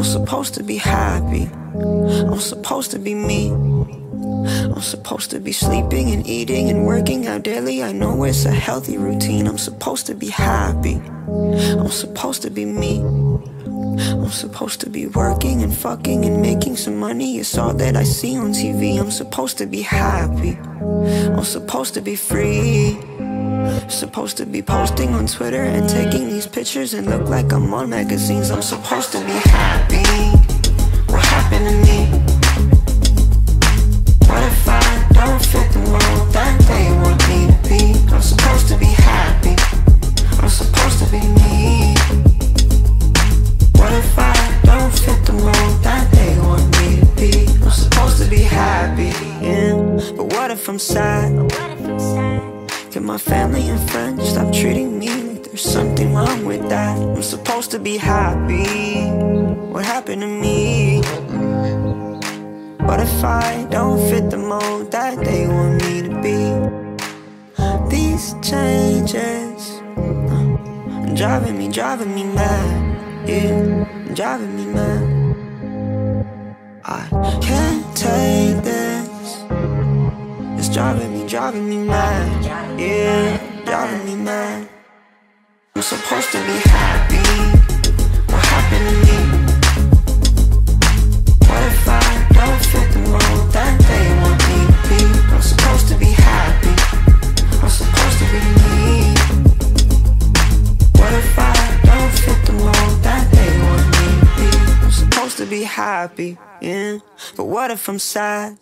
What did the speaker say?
I'm supposed to be happy. I'm supposed to be me. I'm supposed to be sleeping and eating and working out daily. I know it's a healthy routine. I'm supposed to be happy. I'm supposed to be me. I'm supposed to be working and fucking and making some money. It's all that I see on TV. I'm supposed to be happy. I'm supposed to be free. Supposed to be posting on Twitter and taking these pictures and look like I'm on magazines. I'm supposed to be happy. What happened to me? What if I don't fit the mold that they want me to be? I'm supposed to be happy. I'm supposed to be me. What if I don't fit the mold that they want me to be? I'm supposed to be happy, yeah. But what if I'm sad? Can my family and friends stop treating me like there's something wrong with that? I'm supposed to be happy. What happened to me? What if I don't fit the mold that they want me to be? These changes uh, driving me, driving me mad. Yeah, driving me mad. I can't driving me, driving me mad. Yeah, driving me mad. I'm supposed to be happy. What happened to me? What if I don't fit the mold that they want me to be? I'm supposed to be happy. I'm supposed to be me. What if I don't fit the mold that they want me to be? I'm supposed to be happy, yeah. But what if I'm sad?